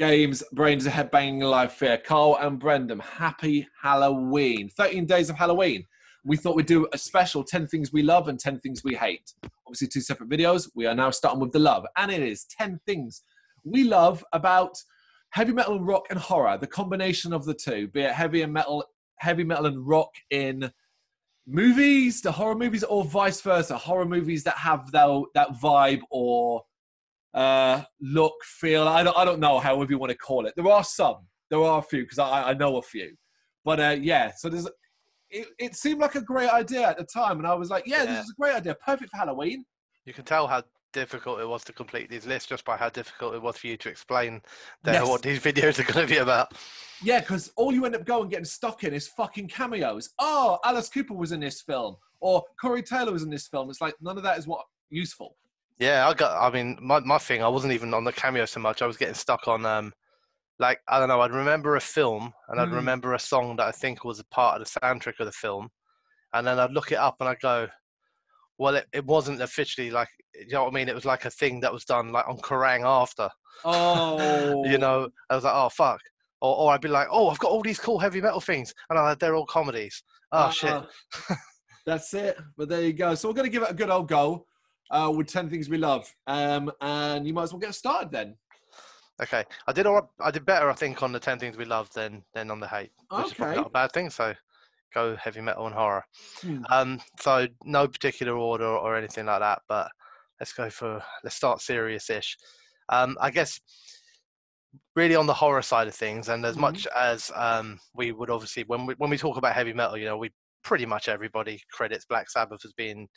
Games, Brains, Headbanging Live Fear. Carl and Brendan, happy Halloween. 13 days of Halloween. We thought we'd do a special 10 things we love and 10 things we hate. Obviously, two separate videos. We are now starting with the love, and it is 10 things we love about heavy metal and rock and horror, the combination of the two, be it heavy and metal, heavy metal and rock in movies, the horror movies, or vice versa, horror movies that have that, that vibe or uh, look, feel. I don't, I don't know, however you want to call it. There are some. There are a few because I, I know a few. But uh, yeah, so there's. It, it seemed like a great idea at the time, and I was like, yeah, yeah. this is a great idea, perfect for Halloween. You can tell how difficult it was to complete these lists just by how difficult it was for you to explain yes. what these videos are going to be about. Yeah, because all you end up going getting stuck in is fucking cameos. Oh, Alice Cooper was in this film, or Corey Taylor was in this film. It's like none of that is what useful. Yeah, I got. I mean, my my thing. I wasn't even on the cameo so much. I was getting stuck on um, like I don't know. I'd remember a film and I'd mm. remember a song that I think was a part of the soundtrack of the film, and then I'd look it up and I'd go, well, it, it wasn't officially like you know what I mean. It was like a thing that was done like on Kerrang after. Oh, you know, I was like, oh fuck. Or, or I'd be like, oh, I've got all these cool heavy metal things, and I, they're all comedies. Oh uh, shit. that's it. But there you go. So we're gonna give it a good old go uh, with 10 things we love. Um, and you might as well get started then. Okay, I did all, I did better, I think, on the 10 things we love than than on the hate, which okay. is not a bad thing. So go heavy metal and horror. Hmm. Um, so no particular order or anything like that, but let's go for let's start serious-ish. Um, I guess really on the horror side of things, and as mm-hmm. much as um, we would obviously when we when we talk about heavy metal, you know, we pretty much everybody credits Black Sabbath as being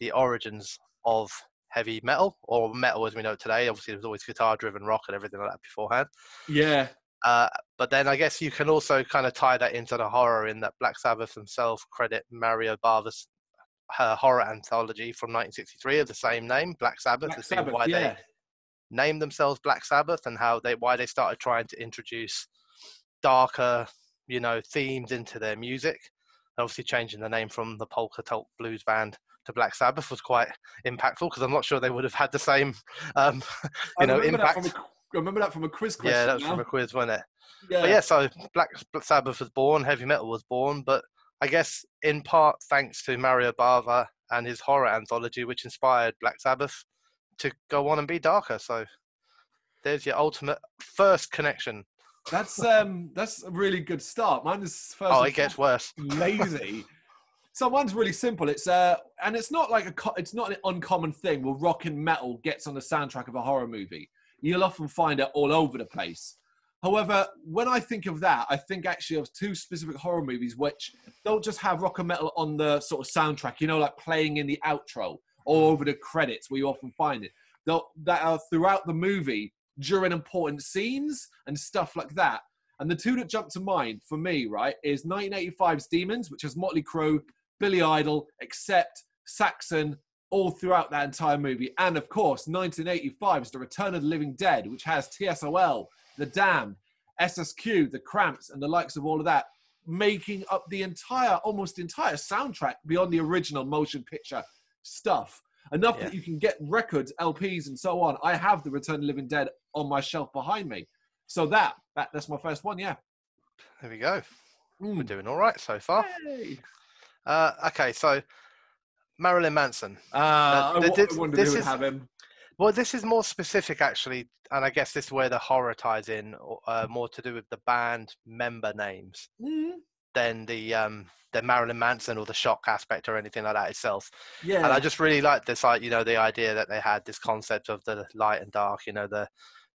the origins of heavy metal or metal as we know it today. Obviously, there's always guitar driven rock and everything like that beforehand. Yeah. Uh, but then I guess you can also kind of tie that into the horror in that Black Sabbath themselves credit Mario Bava's uh, horror anthology from 1963 of the same name, Black Sabbath, Black Sabbath why yeah. they named themselves Black Sabbath and how they why they started trying to introduce darker, you know, themes into their music. obviously, changing the name from the Polka Tulk blues band to Black Sabbath was quite impactful because I'm not sure they would have had the same, um, you know, impact. A, remember that from a quiz question. Yeah, that was now? from a quiz, wasn't it? Yeah. But yeah, so Black, Black Sabbath was born, heavy metal was born, but I guess in part thanks to Mario Bava and his horror anthology, which inspired Black Sabbath to go on and be darker. So there's your ultimate first connection. That's um that's a really good start. Mine is first. Oh, it gets worse. Lazy. So mine's really simple. It's uh, and it's not like a, it's not an uncommon thing where rock and metal gets on the soundtrack of a horror movie. You'll often find it all over the place. However, when I think of that, I think actually of two specific horror movies which don't just have rock and metal on the sort of soundtrack, you know, like playing in the outro or over the credits where you often find it. They'll, that are throughout the movie during important scenes and stuff like that. And the two that jump to mind for me, right, is 1985's Demons, which has Motley Crue, Billy Idol, Accept, Saxon, all throughout that entire movie. And of course, 1985 is The Return of the Living Dead, which has TSOL, The Damned, SSQ, The Cramps, and the likes of all of that, making up the entire, almost entire soundtrack beyond the original motion picture stuff. Enough yeah. that you can get records, LPs, and so on. I have The Return of the Living Dead on my shelf behind me. So that, that that's my first one, yeah. There we go. Mm. We're doing all right so far. Hey. Uh, okay, so Marilyn Manson. Uh, uh, I, this, wonder this is, have him. Well, this is more specific, actually, and I guess this is where the horror ties in, uh, more to do with the band member names mm. than the um, the Marilyn Manson or the shock aspect or anything like that itself. Yeah. And I just really like this, like you know, the idea that they had this concept of the light and dark, you know, the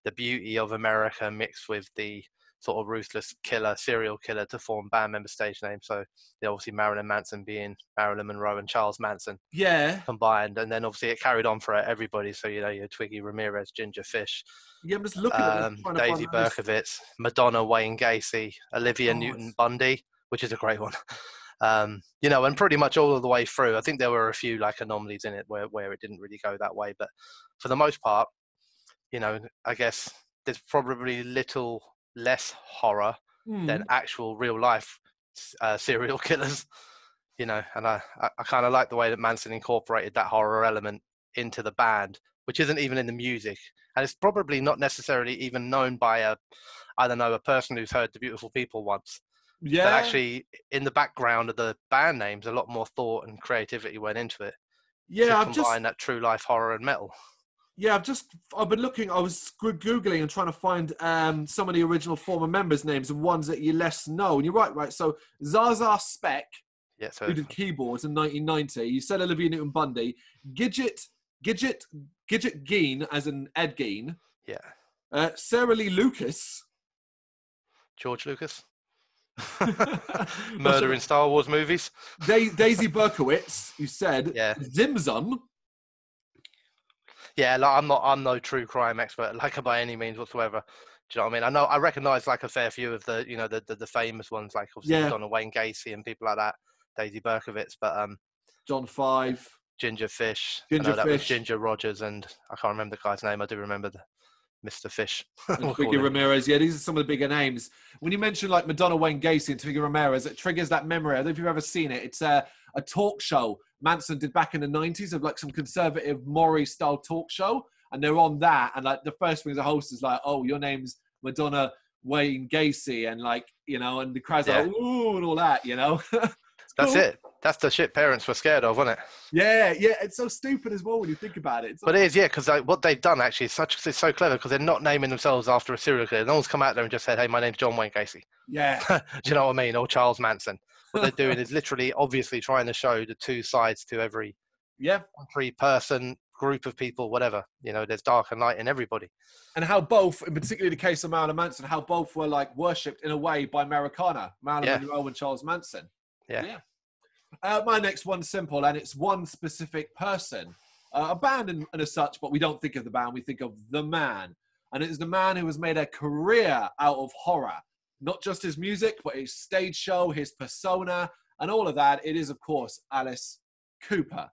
the beauty of America mixed with the sort of ruthless killer, serial killer to form band member stage name. So obviously Marilyn Manson being Marilyn Monroe and Charles Manson. Yeah. Combined. And then obviously it carried on for everybody. So, you know, your Twiggy Ramirez, Ginger Fish. Yeah, I'm just looking um, at Daisy Berkowitz, Madonna, Wayne Gacy, Olivia oh, Newton Bundy, which is a great one. Um, you know, and pretty much all of the way through. I think there were a few like anomalies in it where, where it didn't really go that way. But for the most part, you know, I guess there's probably little less horror mm. than hmm. actual real life uh, serial killers. You know, and I, I, I kind of like the way that Manson incorporated that horror element into the band, which isn't even in the music, and it's probably not necessarily even known by a, I don't know, a person who's heard the Beautiful People once. Yeah. But actually, in the background of the band names, a lot more thought and creativity went into it. Yeah, I've just that true life horror and metal. Yeah, I've just I've been looking. I was googling and trying to find um, some of the original former members' names and ones that you less know. And you're right, right. So Zsa Spek, yeah, so who did keyboards in 1990. You said Olivia Newton-Bundy, Gidget, Gidget, Gidget Gein, as in Ed Gein. Yeah. Uh, Sarah Lee Lucas. George Lucas. Murder in Star Wars movies. Daisy Berkowitz, you said. Yeah. Zimzum. Yeah, like, I'm not. I'm no true crime expert, like by any means whatsoever. Do you know what I mean? I know I recognise like a fair few of the, you know, the the, the famous ones, like obviously yeah. Donna Wayne Gacy and people like that, Daisy Berkowitz, but um, John Five, Ginger Fish, Ginger Fish, Ginger Rogers, and I can't remember the guy's name. I do remember the Mr. Fish. Twiggy Ramirez. Yeah, these are some of the bigger names. When you mention like Madonna Wayne Gacy and Twiggy Ramirez, it triggers that memory. I don't know if you've ever seen it. It's a, a talk show Manson did back in the 90s of like some conservative Maury style talk show. And they're on that. And like the first thing the host is like, oh, your name's Madonna Wayne Gacy. And like, you know, and the crowd's yeah. like, ooh, and all that, you know? That's cool. it. That's the shit parents were scared of, wasn't it? Yeah, yeah. It's so stupid as well when you think about it. It's but it is, yeah, because like, what they've done actually is such it's so clever because they're not naming themselves after a serial killer. No one's come out there and just said, "Hey, my name's John Wayne Gacy." Yeah. Do you know what I mean? Or Charles Manson. What they're doing is literally, obviously, trying to show the two sides to every yeah country, person, group of people, whatever. You know, there's dark and light in everybody. And how both, in particularly the case of Marilyn Manson, how both were like worshipped in a way by Americana, Marilyn yeah. Monroe and Charles Manson. Yeah. yeah. Uh, my next one's simple, and it's one specific person, uh, a band and, and as such, but we don't think of the band, we think of the man. And it is the man who has made a career out of horror. Not just his music, but his stage show, his persona, and all of that. It is, of course, Alice Cooper.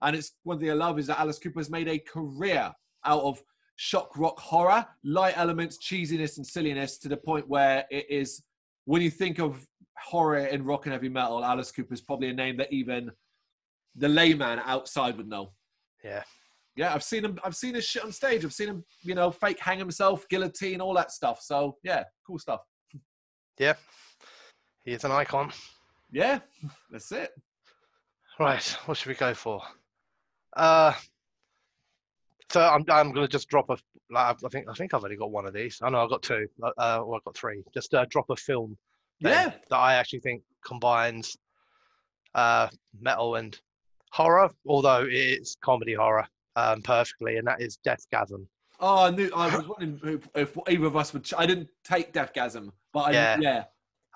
And it's one thing I love is that Alice Cooper has made a career out of shock rock horror, light elements, cheesiness, and silliness to the point where it is, when you think of horror in rock and heavy metal, Alice Cooper is probably a name that even the layman outside would know. Yeah. Yeah, I've seen him. I've seen his shit on stage. I've seen him, you know, fake hang himself, guillotine, all that stuff. So yeah, cool stuff. Yeah, he is an icon. Yeah, that's it. Right, what should we go for? Uh, so I'm I'm gonna just drop a. Like, I think I think I've only got one of these. I know I've got two. Uh, well, I've got three. Just uh, drop a film yeah. that I actually think combines uh, metal and horror, although it's comedy horror um, perfectly, and that is Deathgasm. Oh, I knew. I was wondering if, if either of us would. I didn't take Deathgasm, but I, yeah, yeah.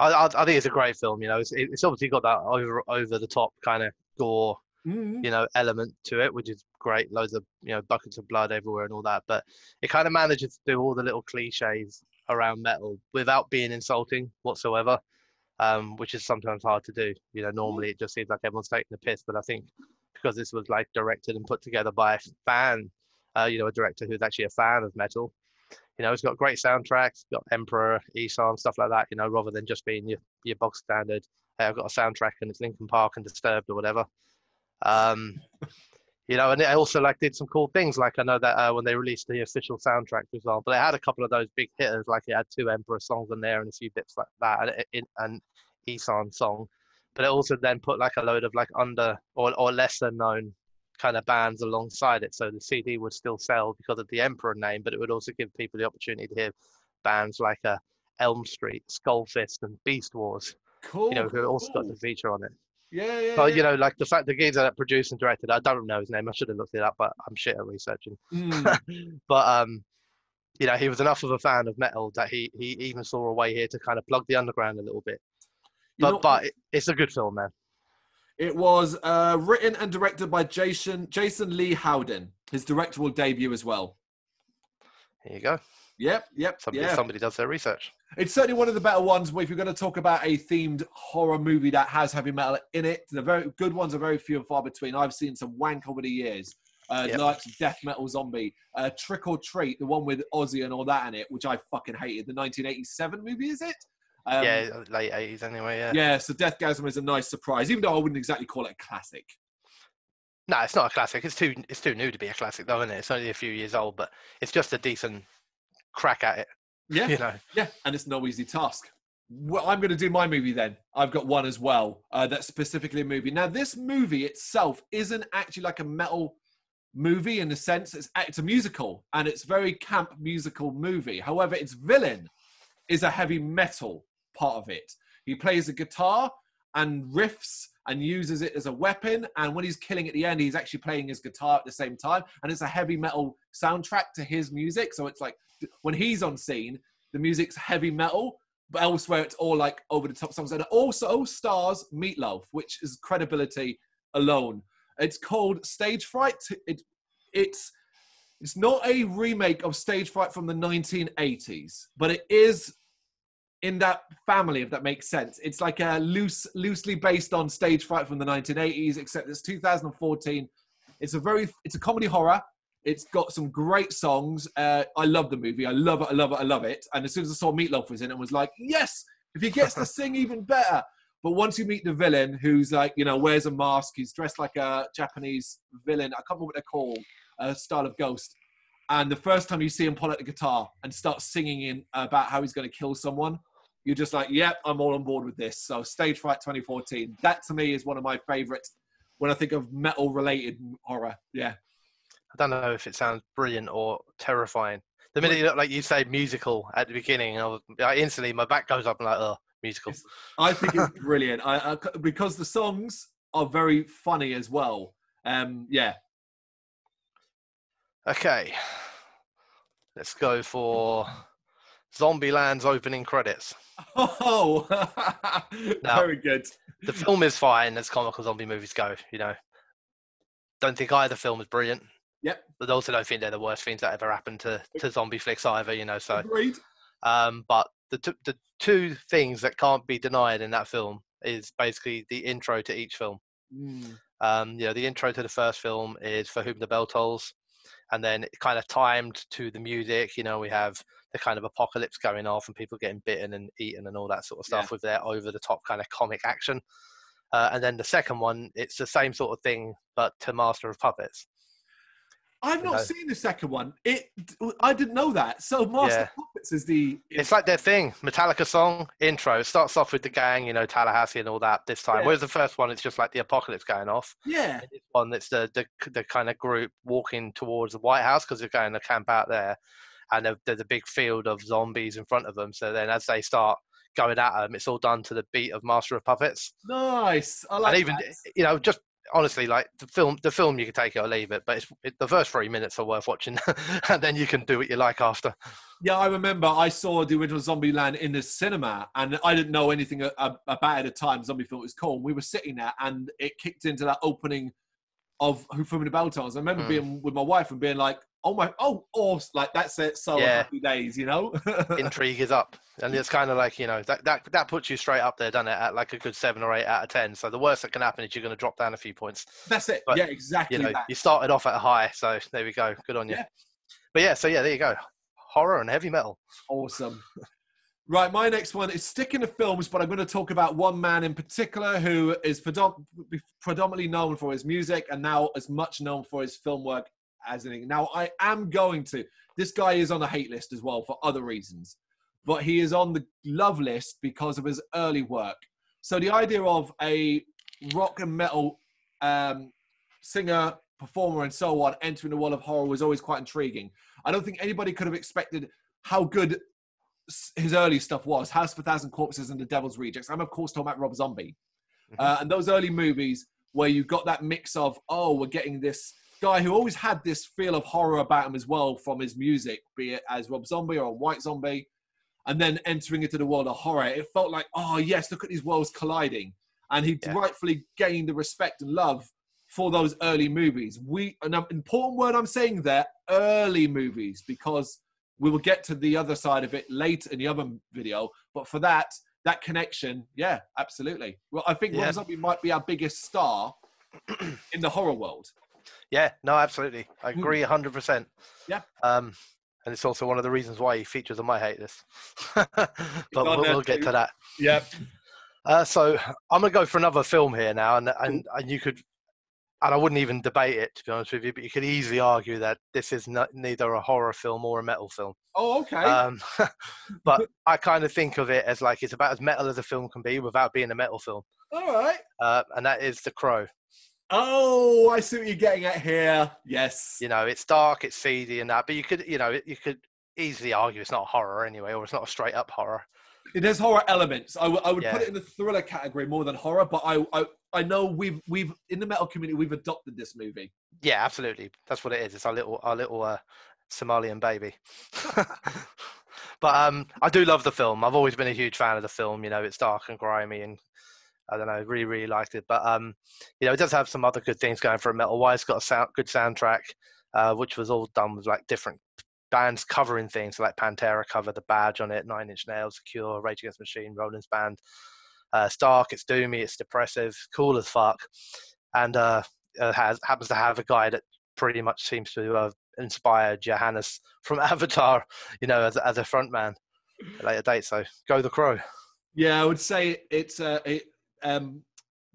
I, I, I, think it's a great film. You know, it's, it's obviously got that over over the top kind of gore, mm-hmm. you know, element to it, which is great. Loads of you know buckets of blood everywhere and all that, but it kind of manages to do all the little cliches around metal without being insulting whatsoever, um, which is sometimes hard to do. You know, normally it just seems like everyone's taking the piss, but I think because this was like directed and put together by a fan, uh, you know, a director who's actually a fan of metal, you know, it's got great soundtracks, got Emperor, Ihsahn, stuff like that. You know, rather than just being your your box standard. Hey, I've got a soundtrack and it's Linkin Park and Disturbed or whatever. Um, you know, and it also like did some cool things. Like I know that uh, when they released the official soundtrack, for example, they had a couple of those big hitters. Like it had two Emperor songs in there and a few bits like that, and it, and Ihsahn song. But it also then put like a load of like under or or lesser known kind of bands alongside it. So the CD would still sell because of the Emperor name, but it would also give people the opportunity to hear bands like uh, Elm Street, Skullfist, and Beast Wars. Cool. You know, who also got the feature on it. Yeah, yeah. But yeah. you know, like the fact the geezer that produced and directed, I don't know his name. I should have looked it up, but I'm shit at researching. Mm. but um, you know, he was enough of a fan of metal that he he even saw a way here to kind of plug the underground a little bit. But know, but it's a good film, man. It was uh, written and directed by Jason Jason Lee Howden. His directorial debut as well. Here you go. Yep, yep. Somebody, yeah. somebody does their research. It's certainly one of the better ones. If you're going to talk about a themed horror movie that has heavy metal in it, the very good ones are very few and far between. I've seen some wank over the years. Uh, yep. Like Death Metal Zombie, uh, Trick or Treat, the one with Ozzy and all that in it, which I fucking hated. The 1987 movie, is it? Um, yeah, late 80s anyway, yeah. Yeah, so Deathgasm is a nice surprise, even though I wouldn't exactly call it a classic. No, it's not a classic. It's too it's too new to be a classic, though, isn't it? It's only a few years old, but it's just a decent crack at it. Yeah, you know. Yeah, and it's no easy task. Well, I'm going to do my movie then. I've got one as well. Uh, that's specifically a movie. Now, this movie itself isn't actually like a metal movie in the sense it's it's a musical and it's very camp musical movie. However, its villain is a heavy metal part of it. He plays a guitar and riffs and uses it as a weapon. And when he's killing at the end, he's actually playing his guitar at the same time. And it's a heavy metal soundtrack to his music. So it's like when he's on scene, the music's heavy metal, but elsewhere it's all like over the top songs. And also stars Meatloaf, which is credibility alone. It's called Stage Fright. It, it's it's not a remake of Stage Fright from the 1980s, but it is in that family, if that makes sense. It's like a loose, loosely based on Stage Fright from the 1980s, except it's 2014. It's a very, it's a comedy horror. It's got some great songs. Uh, I love the movie. I love it. I love it. I love it. And as soon as I saw Meatloaf was in it, was like, yes, if he gets to sing, even better. But once you meet the villain, who's like, you know, wears a mask, he's dressed like a Japanese villain. I can't remember what they're called, a style of ghost. And the first time you see him pull out the guitar and start singing in about how he's going to kill someone, you're just like, yep, I'm all on board with this. So Stage Fright 2014, that to me is one of my favorites when I think of metal related horror. Yeah. I don't know if it sounds brilliant or terrifying. The minute you look like you say musical at the beginning, I, was, I instantly my back goes up and like, oh, musical. I think it's brilliant. I, I, because the songs are very funny as well. Um, yeah. Okay. Let's go for Zombieland's opening credits. Oh, now, very good. The film is fine as comical zombie movies go. You know, don't think either film is brilliant. Yep. But also don't think they're the worst things that ever happened to, to zombie flicks either. You know, so. Agreed. Um, but the t- the two things that can't be denied in that film is basically the intro to each film. Mm. Um, you know, the intro to the first film is "For Whom the Bell Tolls," and then it kind of timed to the music. You know, we have the kind of apocalypse going off and people getting bitten and eaten and all that sort of stuff yeah. with their over the top kind of comic action. Uh, and then the second one, it's the same sort of thing, but to Master of Puppets. I've not know? seen the second one. It, I didn't know that. So Master yeah. Puppets is the. It's like their thing. Metallica song intro. It starts off with the gang, you know, Tallahassee and all that. This time, yeah. whereas the first one, it's just like the apocalypse going off. Yeah. this one, it's the, the the kind of group walking towards the White House because they're going to camp out there and there's a big field of zombies in front of them. So then, as they start going at them, it's all done to the beat of Master of Puppets. Nice, I like. And even that. you know, just honestly, like the film, the film you can take it or leave it, but it's it, the first three minutes are worth watching, and then you can do what you like after. Yeah, I remember I saw the original Zombieland in the cinema, and I didn't know anything about it at the time. Zombie film was called. We were sitting there, and it kicked into that opening of Who Framed the Bell Tolls. I remember mm. being with my wife and being like, oh my, oh, awesome. Like that's it. So yeah. happy days, you know? Intrigue is up. And it's kind of like, you know, that, that, that puts you straight up there, doesn't it? At like a good seven or eight out of 10. So the worst that can happen is you're going to drop down a few points. That's it. But, yeah, exactly. You know, that. you started off at a high. So there we go. Good on you. Yeah. But yeah, so yeah, there you go. Horror and heavy metal. Awesome. Right, my next one is sticking to films, but I'm going to talk about one man in particular who is predominantly known for his music and now as much known for his film work as anything. Now, I am going to. This guy is on the hate list as well for other reasons, but he is on the love list because of his early work. So the idea of a rock and metal um, singer, performer, and so on entering the world of horror was always quite intriguing. I don't think anybody could have expected how good his early stuff was House of a Thousand Corpses and The Devil's Rejects. I'm, of course, talking about Rob Zombie. Mm-hmm. Uh, and those early movies where you got that mix of, oh, we're getting this guy who always had this feel of horror about him as well from his music, be it as Rob Zombie or White Zombie, and then entering into the world of horror. It felt like, oh, yes, look at these worlds colliding. And he yeah. rightfully gained the respect and love for those early movies. We, an important word I'm saying there, early movies, because we will get to the other side of it later in the other video. But for that, that connection, yeah, absolutely. Well, I think yeah. Rob Zombie might be our biggest star in the horror world. Yeah, no, absolutely. I hmm. agree 100%. Yeah. Um, and it's also one of the reasons why he features on my hate list. but we'll, we'll get to that. Yeah. Uh, so I'm going to go for another film here now, and, and, and you could and I wouldn't even debate it to be honest with you, but you could easily argue that this is not, neither a horror film or a metal film. Oh, okay. Um, but I kind of think of it as like it's about as metal as a film can be without being a metal film. All right. Uh, and that is The Crow. Oh, I see what you're getting at here. Yes. You know, it's dark, it's seedy, and that, but you could, you know, you could easily argue it's not horror anyway, or it's not a straight up horror. It has horror elements. I, w- I would yeah. put it in the thriller category more than horror, but I, I I know we've we've in the metal community we've adopted this movie. Yeah, absolutely. That's what it is. It's our little our little uh, Somalian baby. but um, I do love the film. I've always been a huge fan of the film. You know, it's dark and grimy, and I don't know, really really liked it. But um, you know, it does have some other good things going for a metal wise. Got a sound, good soundtrack, uh, which was all done with like different bands covering things. So like Pantera covered the badge on it, Nine Inch Nails, Cure, Rage Against Machine, Rollins Band. Uh, it's dark, it's doomy, it's depressive, cool as fuck, and uh, has happens to have a guy that pretty much seems to have inspired Johannes from Avatar, you know, as as a frontman at a later date. So go the Crow. Yeah, I would say it's uh, it, um,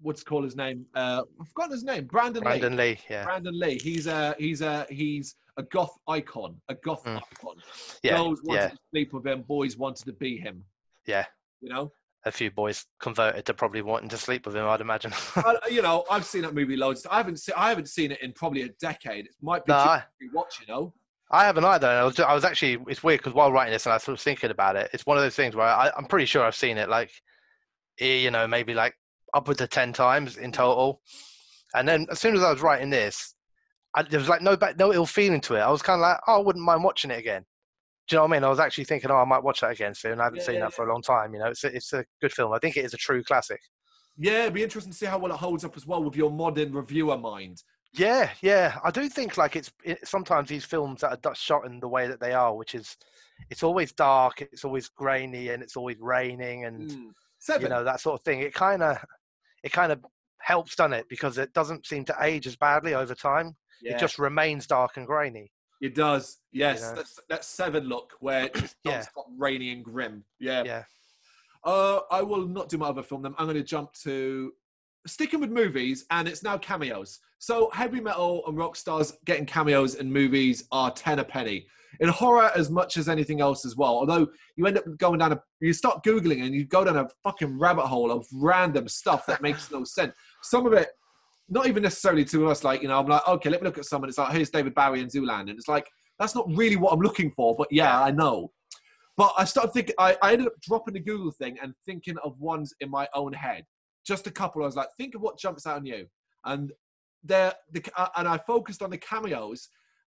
what's called his name? Uh, I've forgotten his name. Brandon. Brandon Lee. Lee. Yeah. Brandon Lee. He's a he's a he's a goth icon. A goth mm. icon. Yeah. Girls wanted yeah. to sleep with him. Boys wanted to be him. Yeah. You know a few boys converted to probably wanting to sleep with him. I'd imagine. uh, you know, I've seen that movie loads. I haven't seen. I haven't seen it in probably a decade. It might be I, watch. You know. I haven't either. I was, I was actually. It's weird because while writing this, and I was sort of thinking about it. It's one of those things where I, I'm pretty sure I've seen it like, you know, maybe like upwards of ten times in total. And then as soon as I was writing this, I, there was like no no ill feeling to it. I was kind of like, oh, I wouldn't mind watching it again Do you know what I mean? I was actually thinking, oh, I might watch that again soon. I haven't yeah, seen yeah, that for a long time. You know, it's a, it's a good film. I think it is a true classic. Yeah, it'd be interesting to see how well it holds up as well with your modern reviewer mind. Yeah, yeah, I do think like it's it, sometimes these films that are shot in the way that they are, which is it's always dark, it's always grainy, and it's always raining, and mm. you know that sort of thing. It kind of it kind of helps, doesn't it? Because it doesn't seem to age as badly over time. Yeah. It just remains dark and grainy. It does. Yes, you know? that's that seven look where it's yeah. rainy and grim. Yeah. Yeah. Uh, I will not do my other film. Then I'm going to jump to sticking with movies, and it's now cameos. So heavy metal and rock stars getting cameos in movies are ten a penny. In horror, as much as anything else as well. Although you end up going down a, you start googling and you go down a fucking rabbit hole of random stuff that makes no sense. Some of it not even necessarily to us, like, you know, I'm like, okay, let me look at someone. It's like, here's David Bowie and Zoolander. And it's like, that's not really what I'm looking for, but yeah, I know. But I started thinking, I, I ended up dropping the Google thing and thinking of ones in my own head. Just a couple. I was like, think of what jumps out on you. And there, the, uh, and I focused on the cameos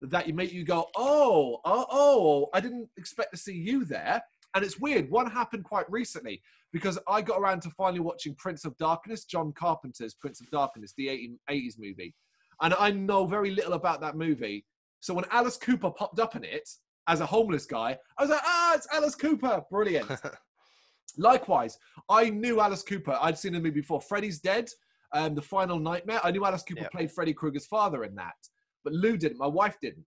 that you make you go, oh, oh, oh, I didn't expect to see you there. And it's weird. One happened quite recently because I got around to finally watching Prince of Darkness, John Carpenter's Prince of Darkness, the 80s movie. And I know very little about that movie. So when Alice Cooper popped up in it as a homeless guy, I was like, ah, it's Alice Cooper. Brilliant. Likewise, I knew Alice Cooper. I'd seen the movie before. Freddy's Dead, um, The Final Nightmare. I knew Alice Cooper yep. played Freddy Krueger's father in that. But Lou didn't. My wife didn't.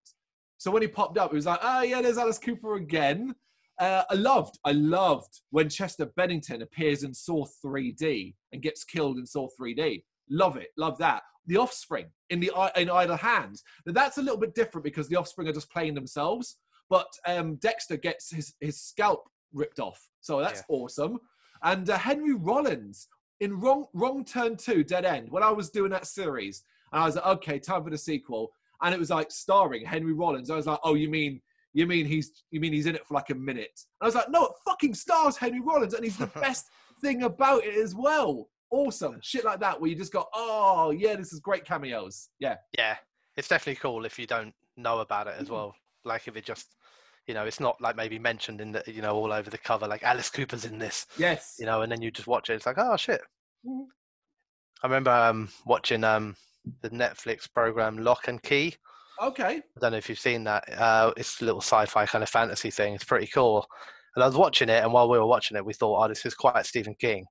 So when he popped up, it was like, oh, yeah, there's Alice Cooper again. Uh, I loved, I loved when Chester Bennington appears in Saw 3D and gets killed in Saw 3D. Love it, love that. The Offspring in the in Idle Hands. Now that's a little bit different because the Offspring are just playing themselves, but um, Dexter gets his his scalp ripped off, so that's yeah. awesome. And uh, Henry Rollins in Wrong Wrong Turn Two, Dead End. When I was doing that series, and I was like, okay, time for the sequel, and it was like starring Henry Rollins. I was like, oh, you mean you mean he's you mean he's in it for like a minute? And I was like, no, it fucking stars Henry Rollins, and he's the best thing about it as well. Awesome shit like that, where you just go, oh yeah, this is great cameos. Yeah, yeah, it's definitely cool if you don't know about it as mm-hmm. well. Like if it just, you know, it's not like maybe mentioned in the, you know, all over the cover, like Alice Cooper's in this. Yes. You know, and then you just watch it. It's like, oh shit. Mm-hmm. I remember um, watching um, the Netflix program Locke and Key Okay. I don't know if you've seen that. Uh, it's a little sci-fi kind of fantasy thing. It's pretty cool. And I was watching it, and while we were watching it, we thought, "Oh, this is quite Stephen King,"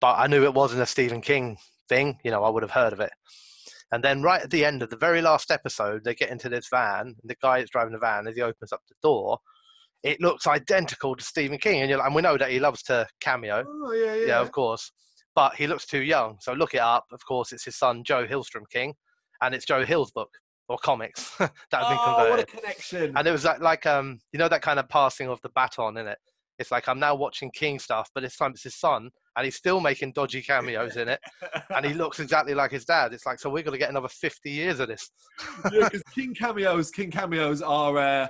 but I knew it wasn't a Stephen King thing. You know, I would have heard of it. And then right at the end of the very last episode, they get into this van, and the guy that's driving the van, as he opens up the door, it looks identical to Stephen King, and, and we know that he loves to cameo. Oh yeah, yeah. Yeah, of course. But he looks too young, so look it up. Of course, it's his son Joe Hillstrom King and it's Joe Hill's book or comics that have been oh, converted. what a connection! And it was like, like um, you know, that kind of passing of the baton in it. It's like I'm now watching King stuff, but this time it's his son, and he's still making dodgy cameos in it, and he looks exactly like his dad. It's like, so we're going to get another 50 years of this. yeah, because King cameos, King cameos are uh,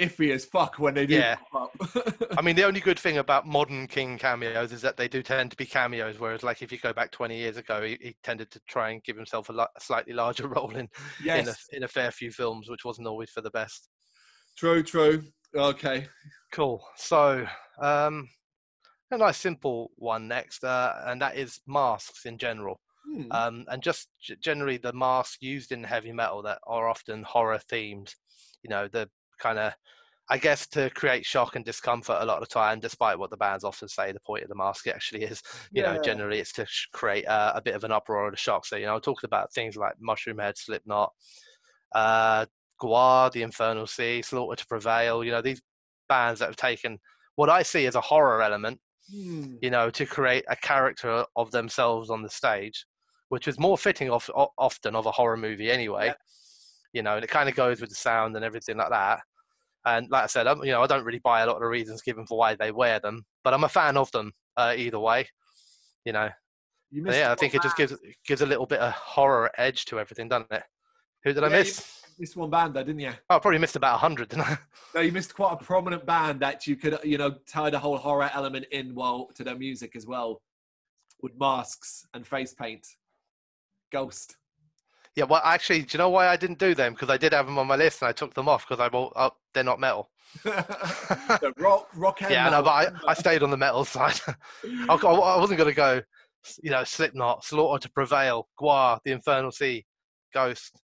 iffy as fuck when they do Yeah. pop up. I mean, the only good thing about modern King cameos is that they do tend to be cameos, whereas, like, if you go back 20 years ago, he, he tended to try and give himself a, lo- a slightly larger role in, in, yes, a, in a fair few films, which wasn't always for the best. true, true. Okay. Cool. So, um, a nice simple one next, uh, and that is masks in general. Hmm. um, and just g- generally the masks used in heavy metal that are often horror themed. You know, the kind of, I guess, to create shock and discomfort a lot of the time, despite what the bands often say the point of the mask actually is. You know, generally it's to sh- create uh, a bit of an uproar or a shock. So, you know, I talked about things like Mushroomhead, Slipknot, uh, Gwar, The Infernal Sea, Slaughter to Prevail. You know, these bands that have taken what I see as a horror element Hmm. you know, to create a character of themselves on the stage, which is more fitting of, often of a horror movie anyway. Yeah. You know, and it kind of goes with the sound and everything like that. And like I said, I'm, you know, I don't really buy a lot of the reasons given for why they wear them, but I'm a fan of them uh, either way. You know, You yeah, I think it just gives gives a little bit of horror edge to everything, doesn't it? Who did I Yeah, you miss? missed one band though, didn't you? Oh, I probably missed about hundred, didn't I? No, you missed quite a prominent band that you could, you know, tie the whole horror element in while to their music as well, with masks and face paint. Ghost. Yeah, well, actually, do you know why I didn't do them? Because I did have them on my list and I took them off because I well, oh, they're not metal. the rock, rock and yeah, no, but I, I stayed on the metal side. I, I wasn't going to go, you know, Slipknot, Slaughter to Prevail, Gwar, The Infernal Sea, Ghost.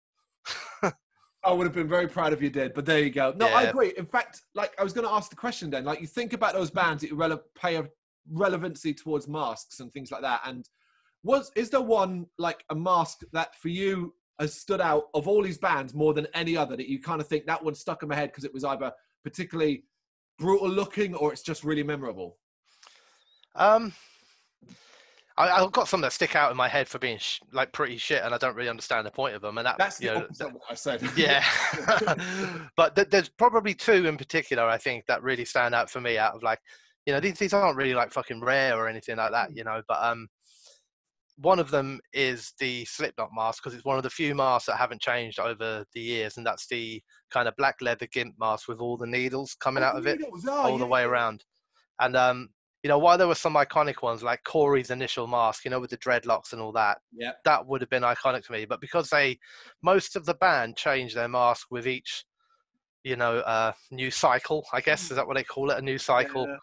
I would have been very proud if you did, but there you go. No, I agree. In fact, like I was going to ask the question then, like you think about those bands that you rele- pay a relevancy towards masks and things like that, and was is there one like a mask that for you has stood out of all these bands more than any other that you kind of think that one stuck in my head because it was either particularly brutal looking or it's just really memorable? Um, I, I've got some that stick out in my head for being sh- like pretty shit, and I don't really understand the point of them. And that, That's you know, of what I said. yeah but th- there's probably two in particular i think that really stand out for me out of like you know these, these aren't really like fucking rare or anything like that you know but um one of them is the slipknot mask because it's one of the few masks that haven't changed over the years and that's the kind of black leather gimp mask with all the needles coming out of it oh, all the yeah. way around and um you know while there were some iconic ones like corey's initial mask you know with the dreadlocks and all that Yeah. that would have been iconic to me. But because they, most of the band changed their mask with each, you know, uh, new cycle. I guess is that what they call it? A new cycle. Yeah.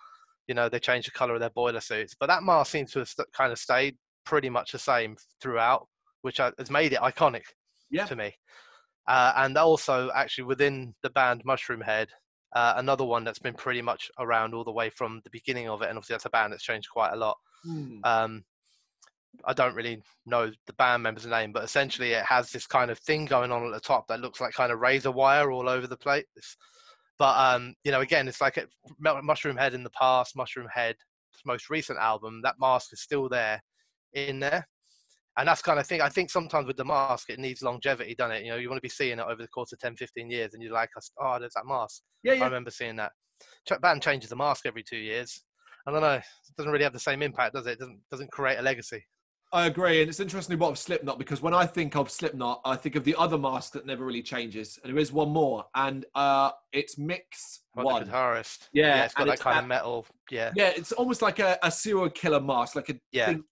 You know, they changed the color of their boiler suits. But that mask seems to have kind of stayed pretty much the same throughout, which has made it iconic Yeah. to me. Uh, and also, actually, within the band Mushroomhead, uh, another one that's been pretty much around all the way from the beginning of it. And obviously, that's a band that's changed quite a lot Hmm. um, I don't really know the band member's name, but essentially it has this kind of thing going on at the top that looks like kind of razor wire all over the place. But um, you know, again, it's like it, Mushroomhead in the past, Mushroomhead, most recent album, that mask is still there, in there, and that's kind of thing. I think sometimes with the mask, it needs longevity, doesn't it? You know, you want to be seeing it over the course of 10, 15 years, and you're like, oh, there's that mask. Yeah, yeah. I remember seeing that. Ch- Band changes the mask every two years. I don't know. It doesn't really have the same impact, does it? It doesn't doesn't create a legacy. I agree, and it's interesting about Slipknot because when I think of Slipknot, I think of the other mask that never really changes, and there is one more, and uh, it's Mick's one. the guitarist. Yeah, it's got that it's kind that- of metal. Yeah, Yeah, it's almost like a, a serial killer mask, like a Yeah. thing-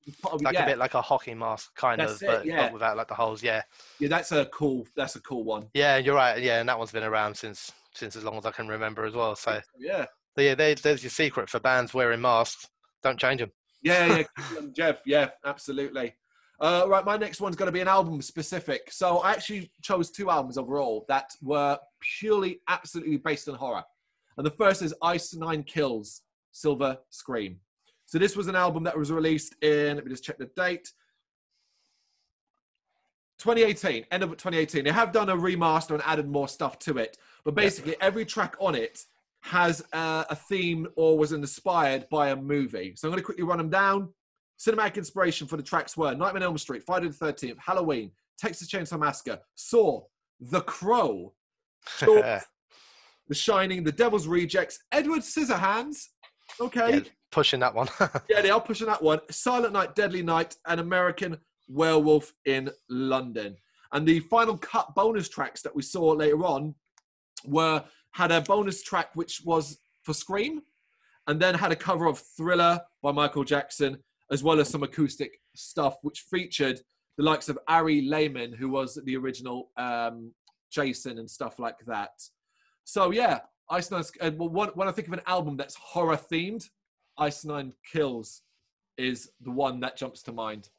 like yeah, a bit like a hockey mask, kind That's of, it, but, yeah. without like the holes. Yeah, yeah, that's a cool, that's a cool one. yeah, you're right. Yeah, and that one's been around since since as long as I can remember as well. So, Yeah, so yeah, there, there's your secret for bands wearing masks. Don't change them. Yeah, yeah, Jeff. Yeah, absolutely. Uh, right, my next one's going to be an album specific. So I actually chose two albums overall that were purely, absolutely based on horror. And the first is Ice Nine Kills, Silver Scream. So this was an album that was released in, let me just check the date, 2018, end of 2018. They have done a remaster and added more stuff to it. But basically, every track on it has uh, a theme or was inspired by a movie. So I'm going to quickly run them down. Cinematic inspiration for the tracks were Nightmare on Elm Street, Friday the 13th, Halloween, Texas Chainsaw Massacre, Saw, The Crow, The Shining, The Devil's Rejects, Edward Scissorhands. Okay. Yeah, pushing that one. yeah, they are pushing that one. Silent Night, Deadly Night, and American Werewolf in London. And the final cut bonus tracks that we saw later on were had a bonus track which was for Scream, and then had a cover of Thriller by Michael Jackson, as well as some acoustic stuff, which featured the likes of Ari Lehman, who was the original um, Jason and stuff like that. So yeah, Ice Nine. Uh, when, when I think of an album that's horror themed, Ice Nine Kills is the one that jumps to mind.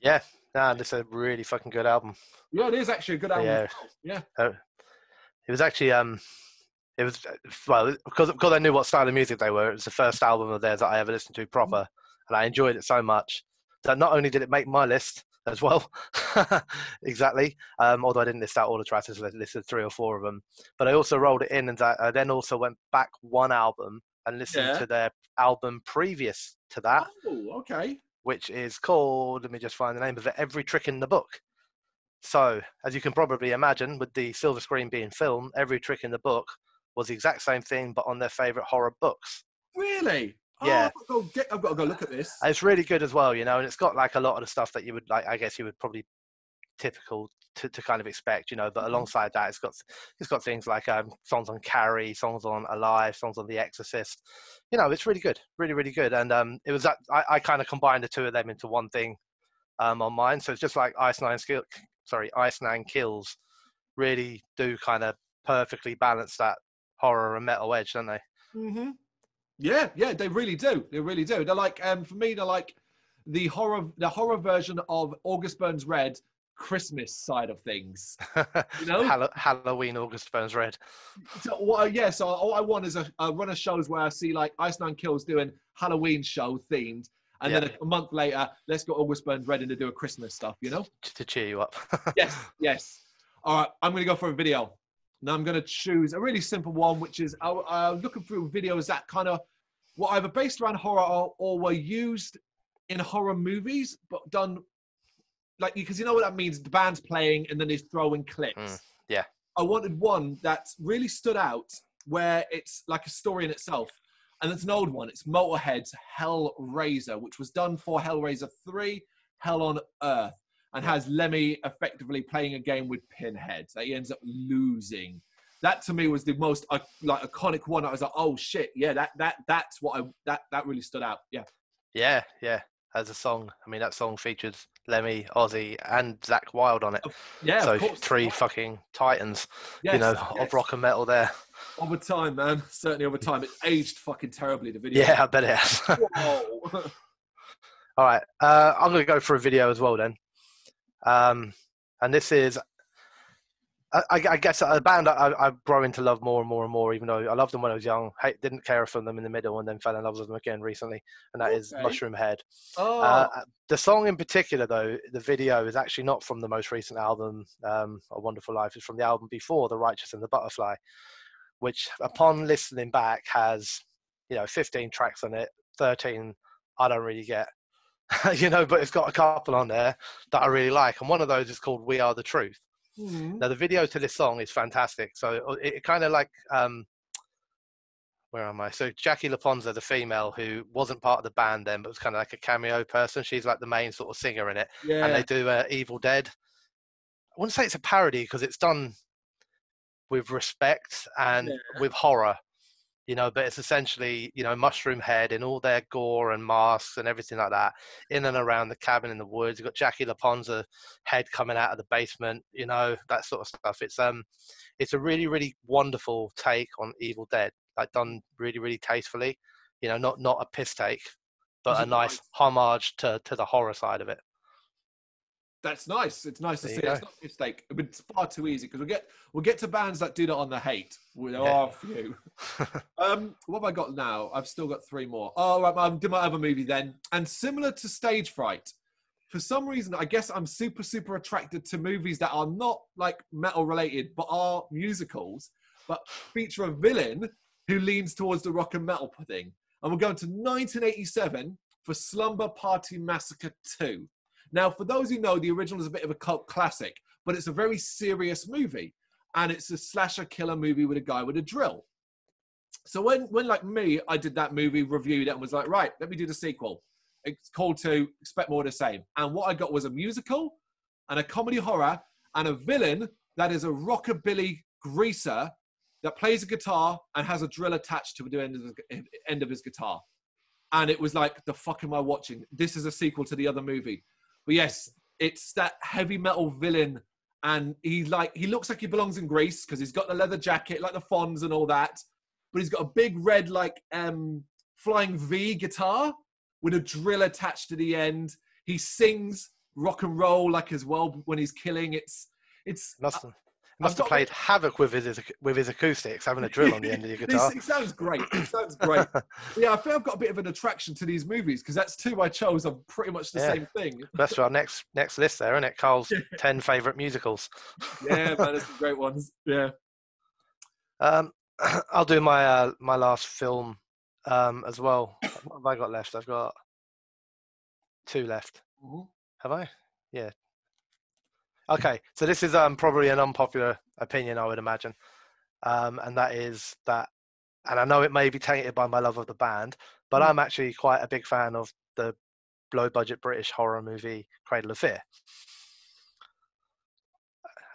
Yeah, nah, is a really fucking good album. Yeah, it is actually a good album. Yeah, yeah. Uh, it was actually um, it was well because because I knew what style of music they were. It was the first album of theirs that I ever listened to proper, and I enjoyed it so much that not only did it make my list as well, exactly. Um, although I didn't list out all the tracks, I listed three or four of them. But I also rolled it in, and I then also went back one album and listened yeah. to their album previous to that. Oh, okay. Which is called. Let me just find the name of it. Every trick in the book. So, as you can probably imagine, with the silver screen being film, every trick in the book was the exact same thing, but on their favorite horror books. Really? Yeah. Oh, I've, got to get, I've got to go look at this. It's really good as well, you know, and it's got like a lot of the stuff that you would like. I guess you would probably typical to, to kind of expect, you know. But mm-hmm. alongside that, it's got it's got things like um, songs on Carrie, songs on Alive, songs on The Exorcist. You know, it's really good, really really good. And um, it was that I, I kind of combined the two of them into one thing um, on mine. So it's just like Ice Nine Skill, sorry, Ice Nine Kills, really do kind of perfectly balance that horror and metal edge, don't they? Mm-hmm. Yeah, yeah, they really do. They really do. They're like, um, for me, they're like the horror, the horror version of August Burns Red Christmas side of things. You know, Halloween August Burns Red. So, what, yeah, so all I want is a, a run of shows where I see like Ice Nine Kills doing Halloween show themed, and yeah. then a, a, month later, let's go August Burns Red and to do a Christmas stuff. You know, to cheer you up. yes, yes. All right, I'm gonna go for a video. Now I'm going to choose a really simple one, which is uh, uh, looking through videos that kind of were either based around horror or, or, were used in horror movies, but done like because you know what that means. The band's playing and then he's throwing clips. Mm, yeah. I wanted one that really stood out where it's like a story in itself. And it's an old one. It's Motorhead's Hellraiser, which was done for Hellraiser 3, Hell on Earth and has Lemmy effectively playing a game with Pinhead that he ends up losing. That to me was the most uh, like iconic one. I was like, oh shit, yeah, that that that's what I that that really stood out. Yeah. Yeah, yeah. As a song, I mean, that song features Lemmy, Ozzy, and Zakk Wylde on it. Yeah, so three fucking titans, yes, you know, yes. of rock and metal there. Over time, man, certainly over time, it aged fucking terribly. The video. Yeah, I bet it has. All right, uh, I'm gonna go for a video as well then. Um, and this is, I, I guess, a band I, I grow into love more and more and more. Even though I loved them when I was young, I didn't care for them in the middle, and then fell in love with them again recently. And that okay. is Mushroomhead. Oh. Uh, the song in particular, though, the video is actually not from the most recent album, um, A Wonderful Life. It's from the album before, The Righteous and the Butterfly, which, upon listening back, has you know 15 tracks on it. 13 I don't really get. you know, but it's got a couple on there that I really like, and one of those is called "We Are the Truth." Mm-hmm. Now, the video to this song is fantastic. So uh, it, it kind of like, um, where am I? So Jackie Laponza, the female who wasn't part of the band then, but was kind of like a cameo person. She's like the main sort of singer in it, yeah. and they do uh, "Evil Dead." I wouldn't say it's a parody because it's done with respect and yeah. with horror you know, but it's essentially, you know, Mushroomhead in all their gore and masks and everything like that, in and around the cabin in the woods. You've got Jackie Laponza head coming out of the basement, you know, that sort of stuff. It's um it's a really, really wonderful take on Evil Dead, like done really, really tastefully. You know, not not a piss take, but a nice homage to to the horror side of it. That's nice. It's nice there to see. It's not a mistake. It's far too easy because we'll get we'll get to bands that do that on the hate. There yeah. are a few. um, what have I got now? I've still got three more. Oh, right, I'm do my other movie then. And similar to Stage Fright, for some reason, I guess I'm super super attracted to movies that are not like metal related, but are musicals, but feature a villain who leans towards the rock and metal thing. And we're going to 1987 for Slumber Party Massacre 2. Now, for those who know, the original is a bit of a cult classic, but it's a very serious movie. And it's a slasher killer movie with a guy with a drill. So when, when like me, I did that movie, reviewed it, and was like, right, let me do the sequel. It's called to expect more of the same. And what I got was a musical and a comedy horror and a villain that is a rockabilly greaser that plays a guitar and has a drill attached to the end of, the, end of his guitar. And it was like, the fuck am I watching? This is a sequel to the other movie. But yes, it's that heavy metal villain. And he like he looks like he belongs in Grease because he's got the leather jacket, like the Fonz and all that. But he's got a big red like um flying V guitar with a drill attached to the end. He sings rock and roll like as well when he's killing. It's it's have, must have played havoc with his with his acoustics, having a drill on the end of your guitar. it sounds great. It sounds great. yeah, I think I've got a bit of an attraction to these movies because that's two I chose of pretty much the yeah. same thing. That's our next next list there, isn't it? Carl's ten favorite musicals. yeah, man, there's some great ones. Yeah. Um, I'll do my uh, my last film um, as well. What have I got left? I've got two left. Mm-hmm. Have I? Yeah. Okay, so this is um, probably an unpopular opinion, I would imagine, um, and that is that, and I know it may be tainted by my love of the band, but mm. I'm actually quite a big fan of the low-budget British horror movie Cradle of Fear.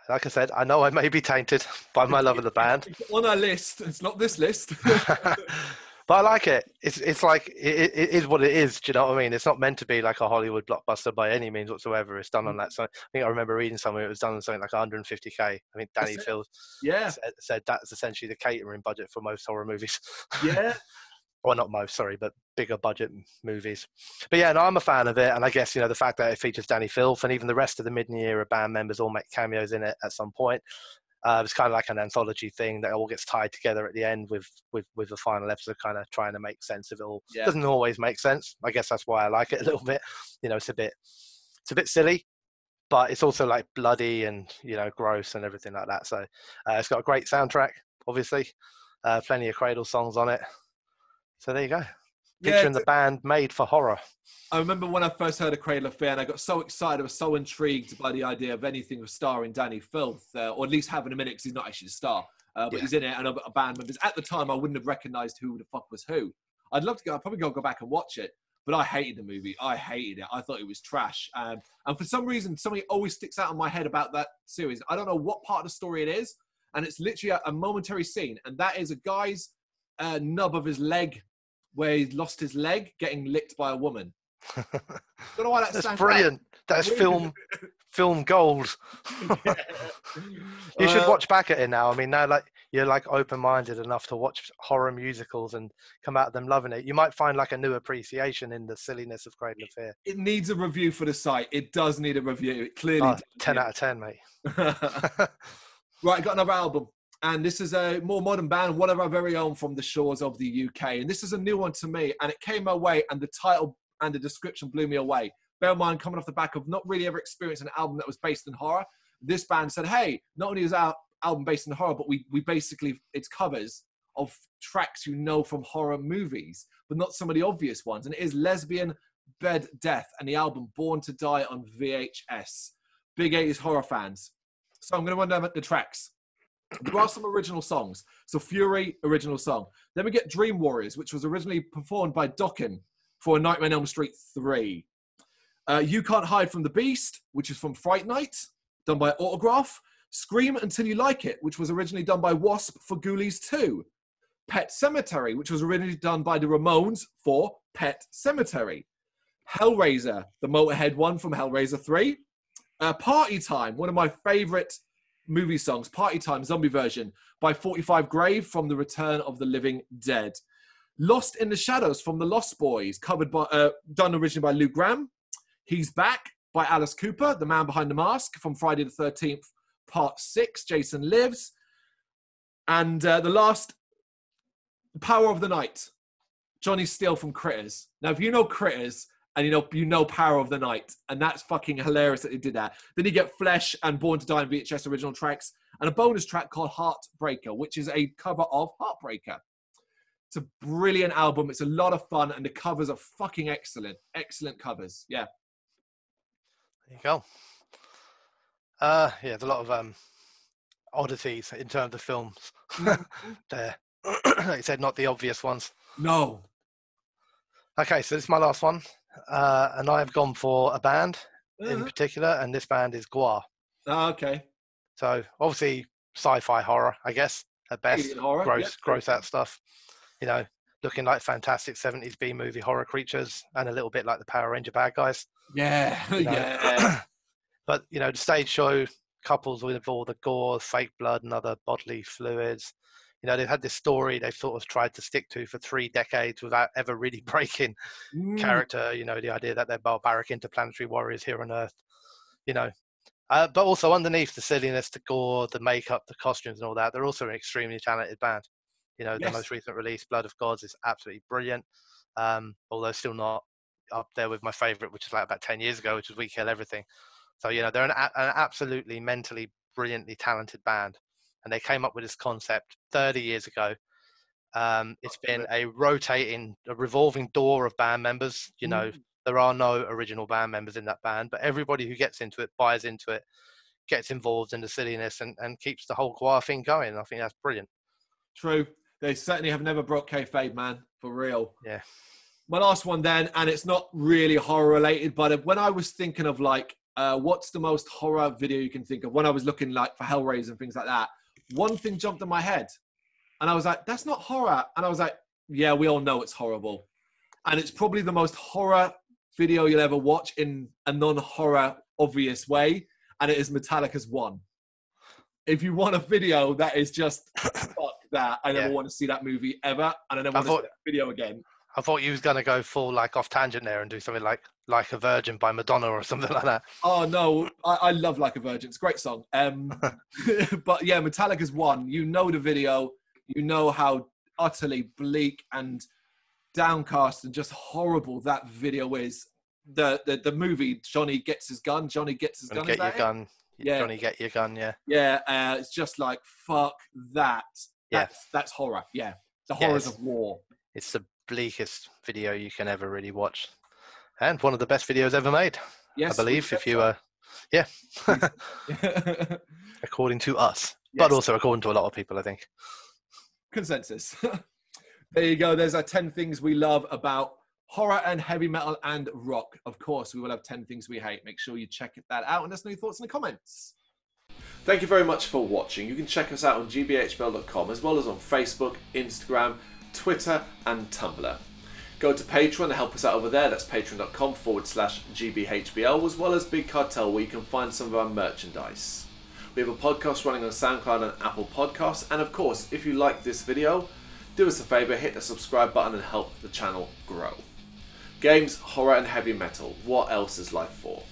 Like I said, I know I may be tainted by my love of the band. On our list, it's not this list. but I like it. It's it's like it, it is what it is. Do you know what I mean? It's not meant to be like a Hollywood blockbuster by any means whatsoever. It's done on mm. that. So I think I remember reading somewhere it was done on something like 150k. I think Dani Filth yeah said, said that's essentially the catering budget for most horror movies. Yeah. well, not most, sorry, but bigger budget movies. But yeah, no, I'm a fan of it, and I guess you know the fact that it features Dani Filth and even the rest of the mid-era band members all make cameos in it at some point. Uh, it's kind of like an anthology thing that all gets tied together at the end with with with the final episode, kind of trying to make sense of it all. Yeah. Doesn't always make sense. I guess that's why I like it a little bit. You know, it's a bit it's a bit silly, but it's also like bloody and you know gross and everything like that. So uh, it's got a great soundtrack, obviously, uh, plenty of Cradle songs on it. So there you go featuring yeah, the band made for horror. I remember when I first heard of Cradle of Fear, and I got so excited, I was so intrigued by the idea of anything with starring Dani Filth, uh, or at least having a minute because he's not actually a star, uh, but yeah. he's in it, and a, band members. At the time, I wouldn't have recognized who the fuck was who. I'd love to go, I'd probably go, go back and watch it, but I hated the movie. I hated it. I thought it was trash. Um, and for some reason, something always sticks out in my head about that series. I don't know what part of the story it is, and it's literally a, a momentary scene, and that is a guy's uh, nub of his leg where he lost his leg getting licked by a woman. don't know why that that's brilliant. That's film film gold. you should uh, watch back at it now. I mean, now like you're like open-minded enough to watch horror musicals and come out of them loving it. You might find like a new appreciation in the silliness of Cradle of Fear. It needs a review for the site. It does need a review. It clearly, oh, ten out of ten, mate. right, got another album and this is a more modern band, one of our very own from the shores of the UK. And this is a new one to me, and it came my way, and the title and the description blew me away. Bear in mind, coming off the back of not really ever experiencing an album that was based in horror, this band said, "Hey, not only is our album based in horror, but we we basically it's covers of tracks you know from horror movies, but not some of the obvious ones. And it is Lesbian Bed Death and the album Born to Die on VHS. Big 80s horror fans. So I'm going to run down the tracks. There are some original songs. So Fury, original song. Then we get Dream Warriors, which was originally performed by Dokken for Nightmare on Elm Street 3. Uh, you Can't Hide from the Beast, which is from Fright Night, done by Autograph. Scream Until You Like It, which was originally done by Wasp for Ghoulies 2. Pet Sematary, which was originally done by the Ramones for Pet Sematary. Hellraiser, the Motorhead one from Hellraiser 3. Uh, Party Time, one of my favorite movie songs, Party Time Zombie version by 45 Grave from The Return of the Living Dead. Lost in the Shadows from The Lost Boys, covered by, uh, done originally by Lou Gramm. He's Back by Alice Cooper, the man behind the mask from Friday the 13th, part six, Jason Lives. And uh, the last, Power of the Night, Johnny Steele from Critters. Now, if you know Critters, and you know you know Power of the Night, and that's fucking hilarious that they did that. Then you get Flesh and Born to Die in VHS original tracks, and a bonus track called Heartbreaker, which is a cover of Heartbreaker. It's a brilliant album. It's a lot of fun, and the covers are fucking excellent. Excellent covers. Yeah. There you go. Uh, yeah, there's a lot of um, oddities in terms of films mm-hmm. there. like you said, not the obvious ones. No. Okay, so this is my last one. Uh, and I've gone for a band uh-huh. in particular, and this band is Gwar. Oh, okay. So obviously sci-fi horror, I guess at best. Horror, gross, yep. gross out stuff. You know, looking like fantastic '70s B movie horror creatures, and a little bit like the Power Ranger bad guys. Yeah, you know? yeah. but you know, the stage show couples with all the gore, fake blood, and other bodily fluids. You know, they've had this story they've sort of tried to stick to for three decades without ever really breaking mm. character. You know, the idea that they're barbaric interplanetary warriors here on Earth. You know, uh, but also underneath the silliness, the gore, the makeup, the costumes, and all that, they're also an extremely talented band. You know, yes. the most recent release, Blood of Gods, is absolutely brilliant. Um, although still not up there with my favorite, which is like about 10 years ago, which is We Kill Everything. So, you know, they're an, an absolutely mentally brilliantly talented band. And they came up with this concept 30 years ago. Um, it's been a rotating, a revolving door of band members. You know, mm. there are no original band members in that band, but everybody who gets into it buys into it, gets involved in the silliness, and, and keeps the whole Gwar thing going. I think that's brilliant. True. They certainly have never broke kayfabe, man, for real. Yeah. My last one then, and it's not really horror related, but when I was thinking of like, uh, what's the most horror video you can think of? When I was looking like for Hellraiser and things like that, one thing jumped in my head, and I was like, that's not horror. And I was like, yeah, we all know it's horrible, and it's probably the most horror video you'll ever watch in a non-horror obvious way, and it is Metallica's One. If you want a video that is just fuck that. I never yeah. want to see that movie ever, and I never I want thought, to see that video again. I thought you was gonna go full like off tangent there and do something like like a Virgin by Madonna or something like that. Oh no, I, I love Like a Virgin. It's a great song. Um, but yeah, Metallica's one. You know the video. You know how utterly bleak and downcast and just horrible that video is. The the, the movie Johnny gets his gun. Johnny gets his gun. Get your gun. Yeah. Johnny, get your gun. Yeah. Yeah. Uh, it's just like fuck that. That's, yeah. that's horror. Yeah, the horrors of war. It's the bleakest video you can ever really watch, and one of the best videos ever made. Yes, I believe. If you, uh, yeah, according to us, yes. but also according to a lot of people, I think. Consensus. there you go. There's our ten things we love about horror and heavy metal and rock. Of course, we will have 10 things we hate. Make sure you check that out and let us know your thoughts in the comments. Thank you very much for watching. You can check us out on gbhbl.com as well as on Facebook, Instagram, Twitter, and Tumblr. Go to Patreon to help us out over there. That's patreon.com forward slash gbhbl, as well as Big Cartel, where you can find some of our merchandise. We have a podcast running on SoundCloud and Apple Podcasts. And of course, if you like this video, do us a favour, hit the subscribe button and help the channel grow. Games, horror, and heavy metal. What else is life for?